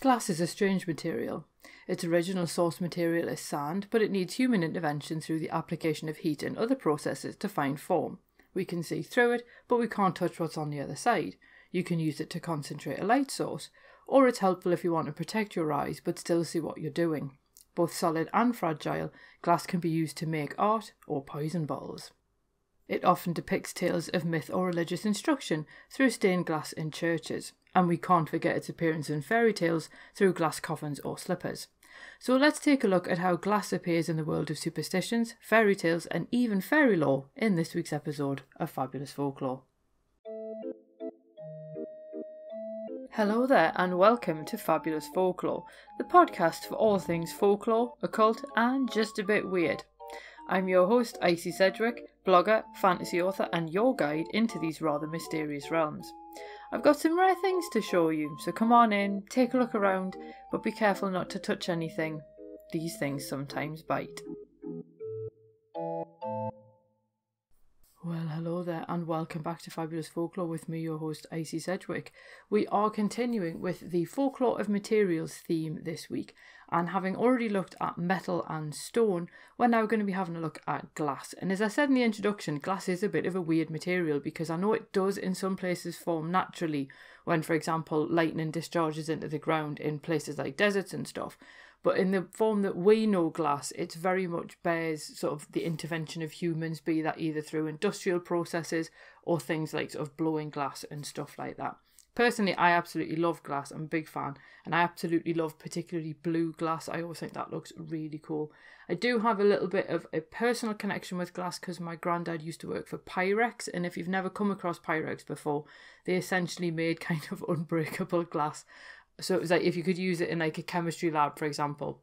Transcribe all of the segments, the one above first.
Glass is a strange material. Its original source material is sand, but it needs human intervention through the application of heat and other processes to find form. We can see through it, but we can't touch what's on the other side. You can use it to concentrate a light source, or it's helpful if you want to protect your eyes but still see what you're doing. Both solid and fragile, glass can be used to make art or poison balls. It often depicts tales of myth or religious instruction through stained glass in churches, and we can't forget its appearance in fairy tales through glass coffins or slippers. So let's take a look at how glass appears in the world of superstitions, fairy tales, and even fairy lore in this week's episode of Fabulous Folklore. Hello there, and welcome to Fabulous Folklore, the podcast for all things folklore, occult, and just a bit weird. I'm your host, Icy Sedgwick, blogger, fantasy author, and your guide into these rather mysterious realms. I've got some rare things to show you, so come on in, take a look around, but be careful not to touch anything. These things sometimes bite. Well, hello there, and welcome back to Fabulous Folklore with me, your host, Icy Sedgwick. We are continuing with the Folklore of Materials theme this week, and having already looked at metal and stone, we're now going to be having a look at glass. And as I said in the introduction, glass is a bit of a weird material because I know it does in some places form naturally when, for example, lightning discharges into the ground in places like deserts and stuff. But in the form that we know glass, it very much bears sort of the intervention of humans, be that either through industrial processes or things like sort of blowing glass and stuff like that. Personally, I absolutely love glass. I'm a big fan, and I absolutely love particularly blue glass. I always think that looks really cool. I do have a little bit of a personal connection with glass because my granddad used to work for Pyrex, and if you've never come across Pyrex before, they essentially made kind of unbreakable glass so it was like if you could use it in like a chemistry lab, for example,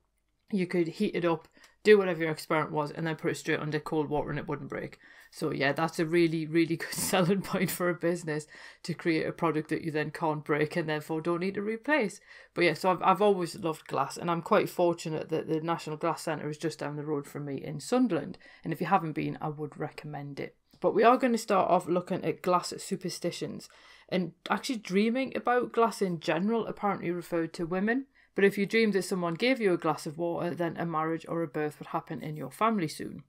you could heat it up, do whatever your experiment was, and then put it straight under cold water and it wouldn't break. So yeah, that's a really, really good selling point for a business to create a product that you then can't break and therefore don't need to replace. But yeah, so I've I've always loved glass and I'm quite fortunate that the National Glass Centre is just down the road from me in Sunderland. And if you haven't been, I would recommend it. But we are going to start off looking at glass superstitions. And actually, dreaming about glass in general apparently referred to women. But if you dreamed that someone gave you a glass of water, then a marriage or a birth would happen in your family soon.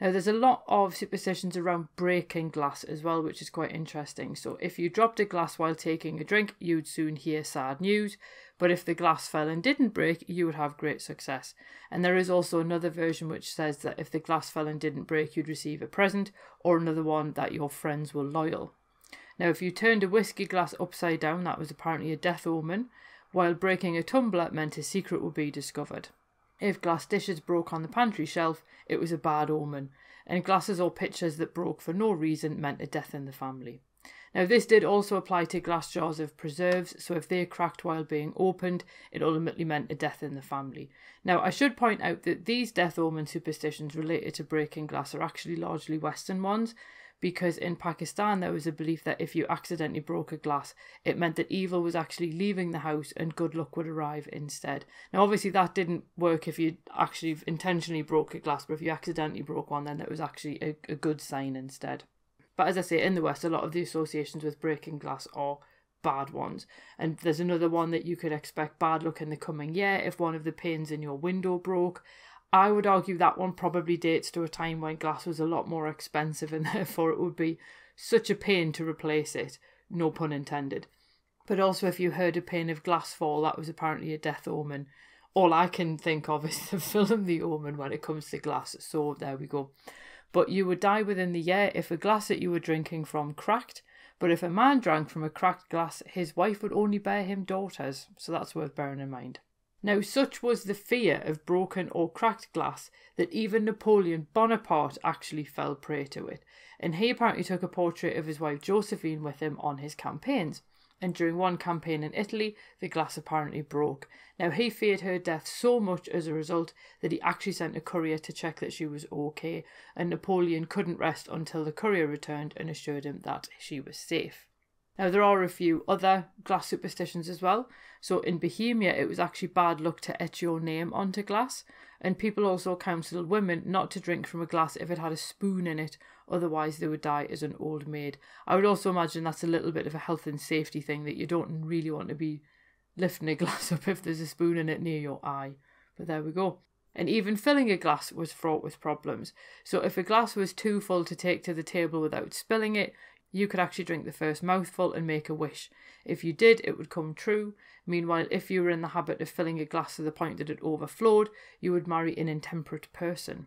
Now, there's a lot of superstitions around breaking glass as well, which is quite interesting. So, if you dropped a glass while taking a drink, you'd soon hear sad news. But if the glass fell and didn't break, you would have great success. And there is also another version which says that if the glass fell and didn't break, you'd receive a present, or another one that your friends were loyal. Now, if you turned a whiskey glass upside down, that was apparently a death omen, while breaking a tumbler meant a secret would be discovered. If glass dishes broke on the pantry shelf, it was a bad omen, and glasses or pitchers that broke for no reason meant a death in the family. Now, this did also apply to glass jars of preserves, so if they cracked while being opened, it ultimately meant a death in the family. Now, I should point out that these death omen superstitions related to breaking glass are actually largely Western ones, because in Pakistan there was a belief that if you accidentally broke a glass, it meant that evil was actually leaving the house and good luck would arrive instead. Now, obviously, that didn't work if you actually intentionally broke a glass, but if you accidentally broke one, then that was actually a, a good sign instead. But as I say, in the West, a lot of the associations with breaking glass are bad ones. And there's another one that you could expect bad luck in the coming year if one of the panes in your window broke. I would argue that one probably dates to a time when glass was a lot more expensive and therefore it would be such a pain to replace it, no pun intended. But also, if you heard a pane of glass fall, that was apparently a death omen. All I can think of is the film The Omen when it comes to glass, so there we go. But you would die within the year if a glass that you were drinking from cracked. But if a man drank from a cracked glass, his wife would only bear him daughters, so that's worth bearing in mind. Now, such was the fear of broken or cracked glass that even Napoleon Bonaparte actually fell prey to it, and he apparently took a portrait of his wife Josephine with him on his campaigns. And during one campaign in Italy, the glass apparently broke. Now, he feared her death so much as a result that he actually sent a courier to check that she was okay, and Napoleon couldn't rest until the courier returned and assured him that she was safe. Now, there are a few other glass superstitions as well. So, in Bohemia, it was actually bad luck to etch your name onto glass, and people also counselled women not to drink from a glass if it had a spoon in it, otherwise, they would die as an old maid. I would also imagine that's a little bit of a health and safety thing that you don't really want to be lifting a glass up if there's a spoon in it near your eye. But there we go. And even filling a glass was fraught with problems. So if a glass was too full to take to the table without spilling it, you could actually drink the first mouthful and make a wish. If you did, it would come true. Meanwhile, if you were in the habit of filling a glass to the point that it overflowed, you would marry an intemperate person.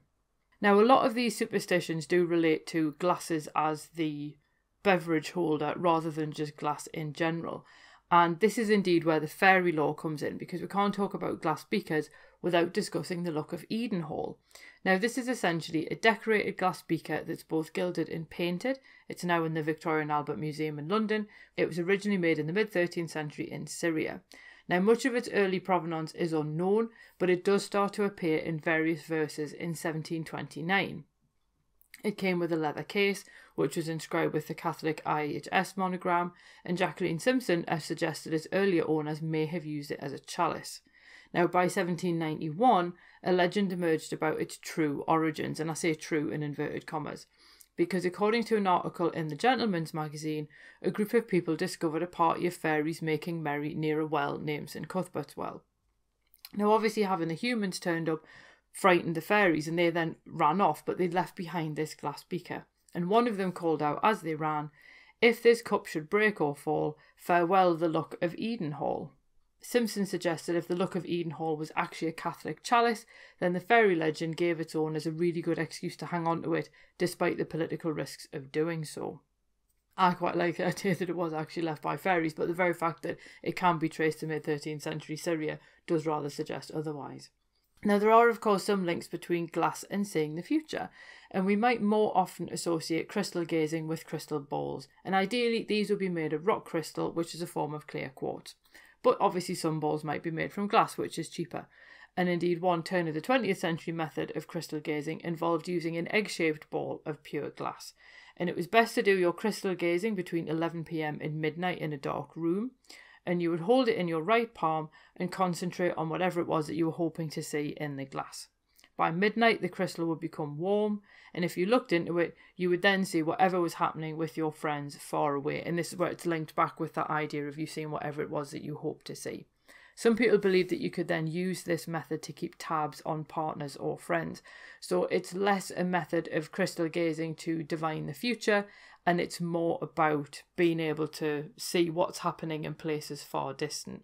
Now, a lot of these superstitions do relate to glasses as the beverage holder rather than just glass in general. And this is indeed where the fairy lore comes in because we can't talk about glass beakers without discussing the luck of Eden Hall. Now, this is essentially a decorated glass beaker that's both gilded and painted. It's now in the Victoria and Albert Museum in London. It was originally made in the mid 13th century in Syria. Now, much of its early provenance is unknown, but it does start to appear in various verses in 1729. It came with a leather case, which was inscribed with the Catholic IHS monogram, and Jacqueline Simpson has suggested its earlier owners may have used it as a chalice. Now, by 1791, a legend emerged about its true origins, and I say true in inverted commas, because according to an article in the Gentleman's Magazine, a group of people discovered a party of fairies making merry near a well named St Cuthbert's Well. Now, obviously, having the humans turned up frightened the fairies and they then ran off, but they left behind this glass beaker. And one of them called out as they ran, If this cup should break or fall, farewell the luck of Edenhall. Simpson suggested if the luck of Eden Hall was actually a Catholic chalice, then the fairy legend gave its owners a really good excuse to hang on to it, despite the political risks of doing so. I quite like the idea that it was actually left by fairies, but the very fact that it can be traced to mid 13th century Syria does rather suggest otherwise. Now, there are, of course, some links between glass and seeing the future, and we might more often associate crystal gazing with crystal balls, and ideally, these would be made of rock crystal, which is a form of clear quartz. But obviously, some balls might be made from glass, which is cheaper. And indeed, one turn of the 20th century method of crystal gazing involved using an egg shaped ball of pure glass. And it was best to do your crystal gazing between 11pm and midnight in a dark room and you would hold it in your right palm and concentrate on whatever it was that you were hoping to see in the glass. By midnight, the crystal would become warm, and if you looked into it, you would then see whatever was happening with your friends far away. And this is where it's linked back with that idea of you seeing whatever it was that you hoped to see. Some people believe that you could then use this method to keep tabs on partners or friends. So it's less a method of crystal gazing to divine the future and it's more about being able to see what's happening in places far distant.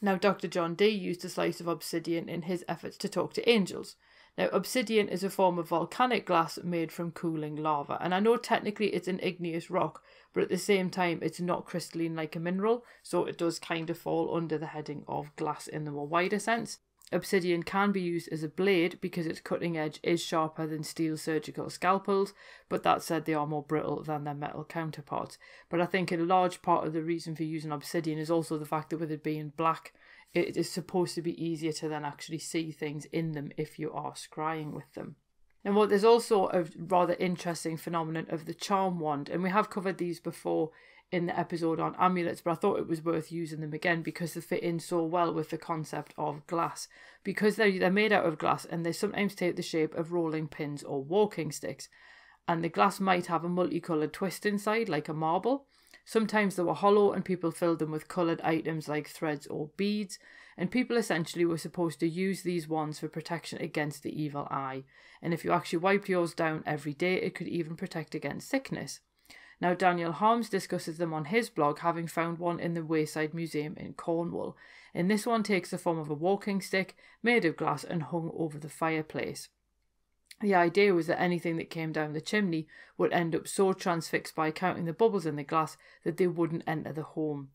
Now, Dr. John Dee used a slice of obsidian in his efforts to talk to angels. Now, obsidian is a form of volcanic glass made from cooling lava, and I know technically it's an igneous rock, but at the same time, it's not crystalline like a mineral, so it does kind of fall under the heading of glass in the more wider sense. Obsidian can be used as a blade because its cutting edge is sharper than steel surgical scalpels, but that said, they are more brittle than their metal counterparts. But I think a large part of the reason for using obsidian is also the fact that with it being black, it is supposed to be easier to then actually see things in them if you are scrying with them. And what there's also a rather interesting phenomenon of the charm wand, and we have covered these before in the episode on amulets, but I thought it was worth using them again because they fit in so well with the concept of glass. Because they're, they're made out of glass and they sometimes take the shape of rolling pins or walking sticks. And the glass might have a multicoloured twist inside, like a marble. Sometimes they were hollow and people filled them with coloured items like threads or beads. And people essentially were supposed to use these wands for protection against the evil eye. And if you actually wiped yours down every day, it could even protect against sickness. Now, Daniel Harms discusses them on his blog, having found one in the Wayside Museum in Cornwall. And this one takes the form of a walking stick made of glass and hung over the fireplace. The idea was that anything that came down the chimney would end up so transfixed by counting the bubbles in the glass that they wouldn't enter the home.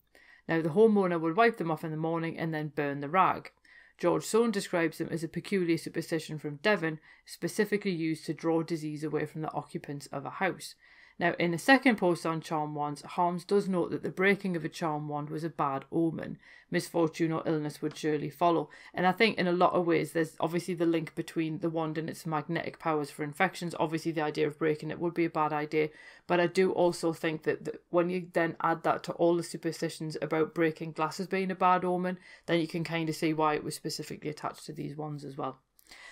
Now, the homeowner would wipe them off in the morning and then burn the rag. George Soane describes them as a peculiar superstition from Devon, specifically used to draw disease away from the occupants of a house. Now, in the second post on charm wands, Harms does note that the breaking of a charm wand was a bad omen. Misfortune or illness would surely follow. And I think in a lot of ways, there's obviously the link between the wand and its magnetic powers for infections. Obviously, the idea of breaking it would be a bad idea. But I do also think that, that when you then add that to all the superstitions about breaking glasses being a bad omen, then you can kind of see why it was specifically attached to these wands as well.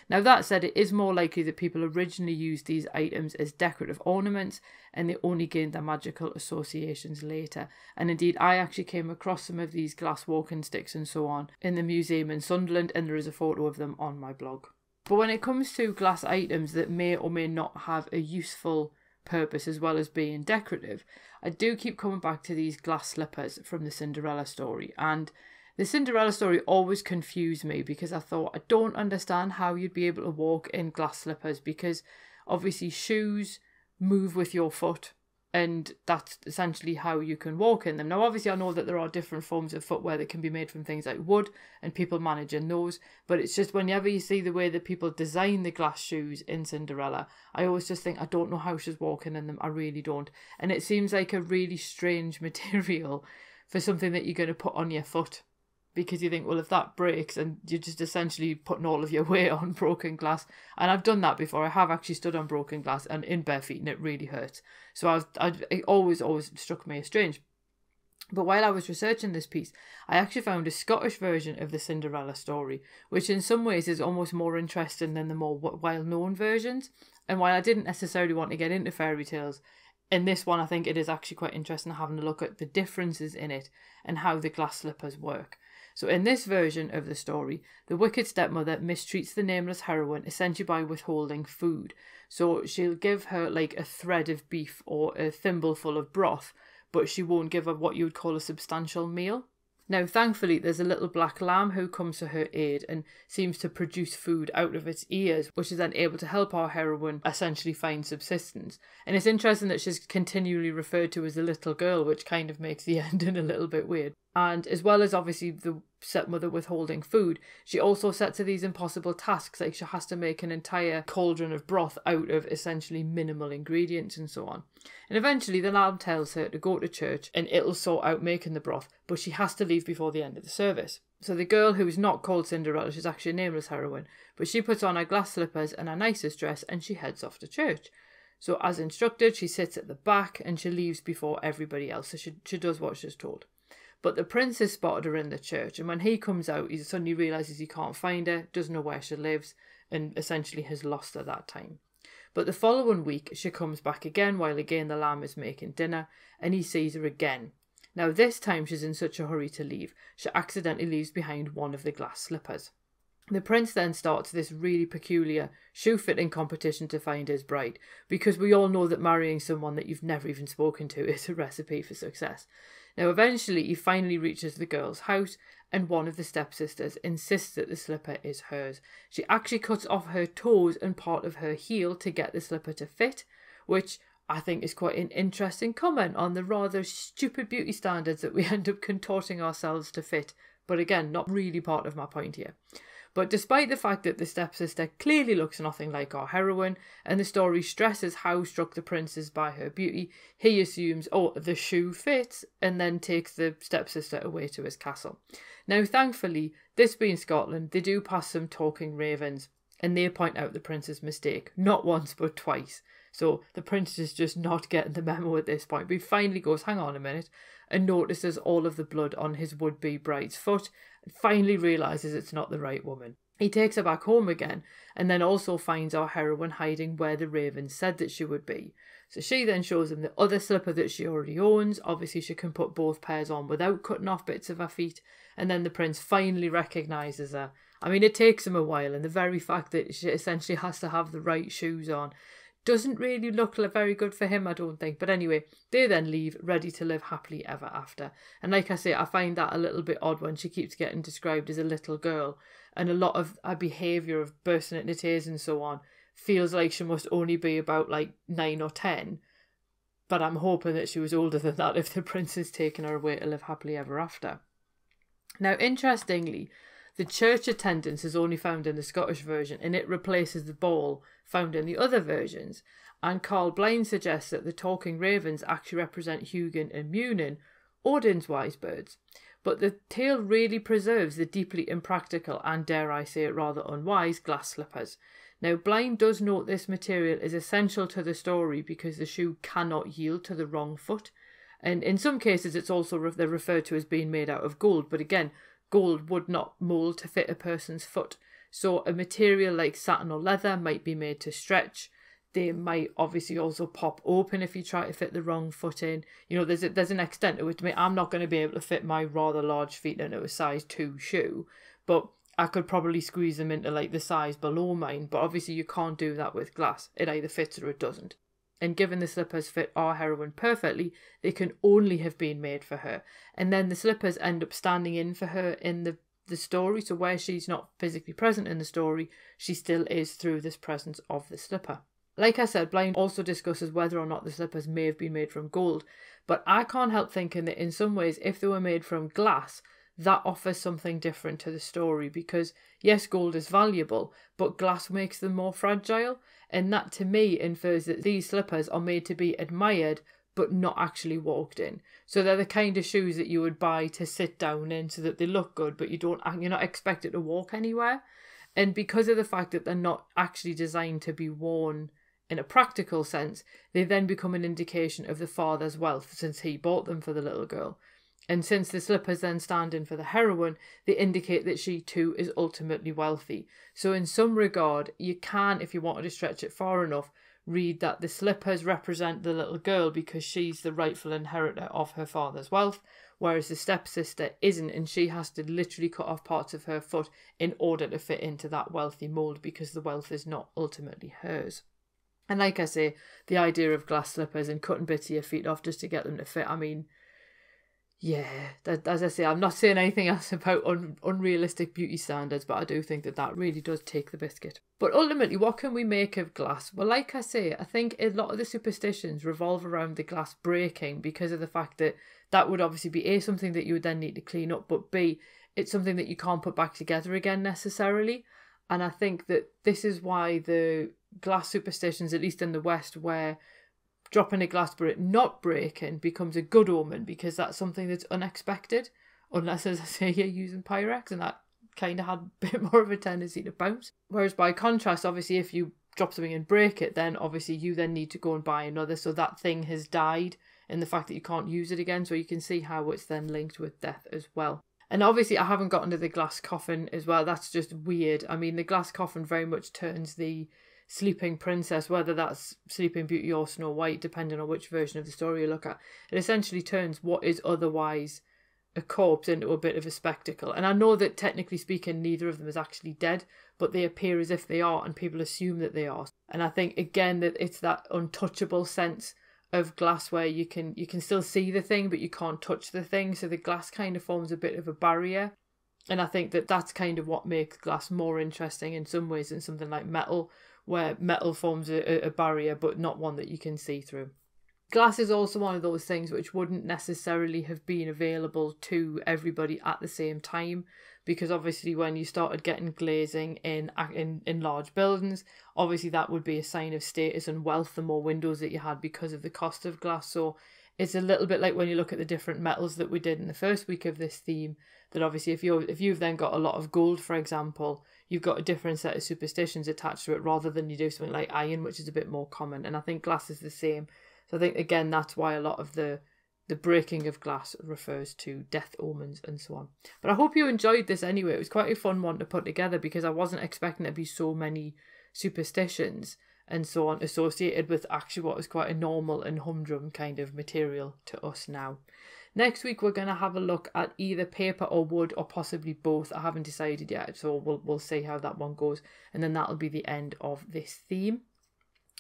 Now, that said, it is more likely that people originally used these items as decorative ornaments and they only gained their magical associations later. And indeed, I actually came across some of these glass walking sticks and so on in the museum in Sunderland, and there is a photo of them on my blog. But when it comes to glass items that may or may not have a useful purpose as well as being decorative, I do keep coming back to these glass slippers from the Cinderella story. And the Cinderella story always confused me because I thought I don't understand how you'd be able to walk in glass slippers because obviously shoes move with your foot and that's essentially how you can walk in them. Now, obviously, I know that there are different forms of footwear that can be made from things like wood, and people manage in those. But it's just whenever you see the way that people design the glass shoes in Cinderella, I always just think, I don't know how she's walking in them. I really don't. And it seems like a really strange material for something that you're going to put on your foot because you think, well, if that breaks and you're just essentially putting all of your weight on broken glass. And I've done that before. I have actually stood on broken glass and in bare feet, and it really hurts. So I I, it always, always struck me as strange. But while I was researching this piece, I actually found a Scottish version of the Cinderella story, which in some ways is almost more interesting than the more well known versions. And while I didn't necessarily want to get into fairy tales, in this one I think it is actually quite interesting having a look at the differences in it and how the glass slippers work. So, in this version of the story, the wicked stepmother mistreats the nameless heroine essentially by withholding food. So, she'll give her like a thread of beef or a thimbleful of broth, but she won't give her what you would call a substantial meal. Now, thankfully, there's a little black lamb who comes to her aid and seems to produce food out of its ears, which is then able to help our heroine essentially find subsistence. And it's interesting that she's continually referred to as a little girl, which kind of makes the ending a little bit weird. And as well as obviously the stepmother withholding food, she also sets her these impossible tasks, like she has to make an entire cauldron of broth out of essentially minimal ingredients and so on. And eventually the lamb tells her to go to church and it'll sort out making the broth, but she has to leave before the end of the service. So the girl who is not called Cinderella, she's actually a nameless heroine, but she puts on her glass slippers and her nicest dress and she heads off to church. So as instructed, she sits at the back and she leaves before everybody else. So she, she does what she's told. But the prince has spotted her in the church, and when he comes out, he suddenly realizes he can't find her, doesn't know where she lives, and essentially has lost her that time. But the following week, she comes back again while again the lamb is making dinner, and he sees her again. Now, this time she's in such a hurry to leave, she accidentally leaves behind one of the glass slippers. The prince then starts this really peculiar shoe fitting competition to find his bride, because we all know that marrying someone that you've never even spoken to is a recipe for success. Now, eventually, he finally reaches the girl's house, and one of the stepsisters insists that the slipper is hers. She actually cuts off her toes and part of her heel to get the slipper to fit, which I think is quite an interesting comment on the rather stupid beauty standards that we end up contorting ourselves to fit. But again, not really part of my point here. But despite the fact that the stepsister clearly looks nothing like our heroine, and the story stresses how struck the prince is by her beauty, he assumes, oh, the shoe fits, and then takes the stepsister away to his castle. Now, thankfully, this being Scotland, they do pass some talking ravens, and they point out the prince's mistake, not once but twice. So the prince is just not getting the memo at this point. But he finally goes, hang on a minute, and notices all of the blood on his would be bride's foot and finally realizes it's not the right woman. He takes her back home again and then also finds our heroine hiding where the raven said that she would be. So she then shows him the other slipper that she already owns. Obviously, she can put both pairs on without cutting off bits of her feet. And then the prince finally recognizes her. I mean, it takes him a while, and the very fact that she essentially has to have the right shoes on doesn't really look very good for him, I don't think. But anyway, they then leave, ready to live happily ever after. And like I say, I find that a little bit odd when she keeps getting described as a little girl, and a lot of her behaviour of bursting into tears and so on feels like she must only be about like nine or ten. But I'm hoping that she was older than that if the prince has taken her away to live happily ever after. Now, interestingly, the church attendance is only found in the Scottish version and it replaces the ball found in the other versions. And Karl Blind suggests that the talking ravens actually represent Hugin and Munin, Odin's wise birds. But the tale really preserves the deeply impractical and, dare I say it, rather unwise glass slippers. Now, Blind does note this material is essential to the story because the shoe cannot yield to the wrong foot. And in some cases, it's also re- they're referred to as being made out of gold. But again, gold would not mould to fit a person's foot. So a material like satin or leather might be made to stretch. They might obviously also pop open if you try to fit the wrong foot in. You know, there's a, there's an extent to which I'm not going to be able to fit my rather large feet into a size two shoe, but I could probably squeeze them into like the size below mine. But obviously you can't do that with glass. It either fits or it doesn't. And given the slippers fit our heroine perfectly, they can only have been made for her. And then the slippers end up standing in for her in the the story. So where she's not physically present in the story, she still is through this presence of the slipper. Like I said, Blind also discusses whether or not the slippers may have been made from gold, but I can't help thinking that in some ways, if they were made from glass, that offers something different to the story because yes, gold is valuable, but glass makes them more fragile. And that to me infers that these slippers are made to be admired but not actually walked in. So they're the kind of shoes that you would buy to sit down in so that they look good, but you don't you're not expected to walk anywhere. And because of the fact that they're not actually designed to be worn in a practical sense, they then become an indication of the father's wealth since he bought them for the little girl. And since the slippers then stand in for the heroine, they indicate that she too is ultimately wealthy. So, in some regard, you can, if you wanted to stretch it far enough, read that the slippers represent the little girl because she's the rightful inheritor of her father's wealth, whereas the stepsister isn't, and she has to literally cut off parts of her foot in order to fit into that wealthy mould because the wealth is not ultimately hers. And like I say, the idea of glass slippers and cutting bits of your feet off just to get them to fit, I mean, yeah, that, as I say, I'm not saying anything else about un, unrealistic beauty standards, but I do think that that really does take the biscuit. But ultimately, what can we make of glass? Well, like I say, I think a lot of the superstitions revolve around the glass breaking because of the fact that that would obviously be A, something that you would then need to clean up, but B, it's something that you can't put back together again necessarily. And I think that this is why the glass superstitions, at least in the West, where dropping a glass but it not breaking becomes a good omen because that's something that's unexpected. Unless, as I say, you're using Pyrex and that kind of had a bit more of a tendency to bounce. Whereas by contrast, obviously, if you drop something and break it, then obviously you then need to go and buy another. So that thing has died in the fact that you can't use it again. So you can see how it's then linked with death as well. And obviously, I haven't gotten to the glass coffin as well. That's just weird. I mean, the glass coffin very much turns the sleeping princess, whether that's Sleeping Beauty or Snow White, depending on which version of the story you look at. It essentially turns what is otherwise a corpse into a bit of a spectacle. And I know that technically speaking, neither of them is actually dead, but they appear as if they are, and people assume that they are. And I think again that it's that untouchable sense of glass where you can you can still see the thing, but you can't touch the thing. So the glass kind of forms a bit of a barrier. And I think that that's kind of what makes glass more interesting in some ways than something like metal, where metal forms a, a barrier but not one that you can see through. Glass is also one of those things which wouldn't necessarily have been available to everybody at the same time because obviously when you started getting glazing in in in large buildings obviously that would be a sign of status and wealth the more windows that you had because of the cost of glass so it's a little bit like when you look at the different metals that we did in the first week of this theme that obviously if you if you've then got a lot of gold for example you've got a different set of superstitions attached to it rather than you do something like iron, which is a bit more common. And I think glass is the same. So I think again that's why a lot of the the breaking of glass refers to death omens and so on. But I hope you enjoyed this anyway. It was quite a fun one to put together because I wasn't expecting there to be so many superstitions and so on associated with actually what is quite a normal and humdrum kind of material to us now. Next week we're going to have a look at either paper or wood or possibly both. I haven't decided yet, so we'll we'll see how that one goes and then that'll be the end of this theme.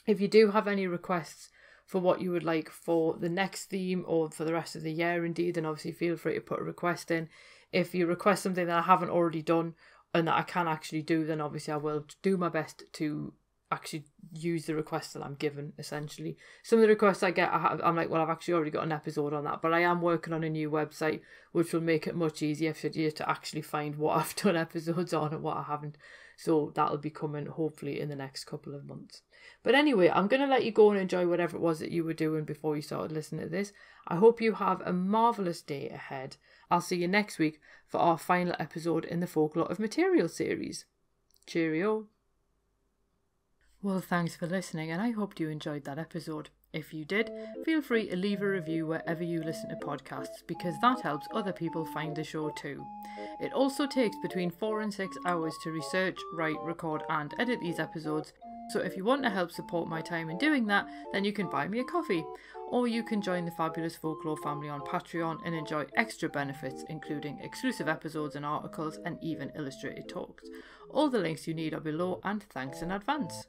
If you do have any requests for what you would like for the next theme or for the rest of the year indeed, then obviously feel free to put a request in. If you request something that I haven't already done and that I can actually do, then obviously I will do my best to actually use the requests that I'm given essentially. Some of the requests I get, I am like, well, I've actually already got an episode on that, but I am working on a new website which will make it much easier for you to actually find what I've done episodes on and what I haven't. So that'll be coming hopefully in the next couple of months. But anyway, I'm going to let you go and enjoy whatever it was that you were doing before you started listening to this. I hope you have a marvellous day ahead. I'll see you next week for our final episode in the Folklore of Material series. Cheerio. Well, thanks for listening, and I hope you enjoyed that episode. If you did, feel free to leave a review wherever you listen to podcasts because that helps other people find the show too. It also takes between four and six hours to research, write, record, and edit these episodes. So if you want to help support my time in doing that, then you can buy me a coffee. Or you can join the Fabulous Folklore family on Patreon and enjoy extra benefits, including exclusive episodes and articles, and even illustrated talks. All the links you need are below, and thanks in advance.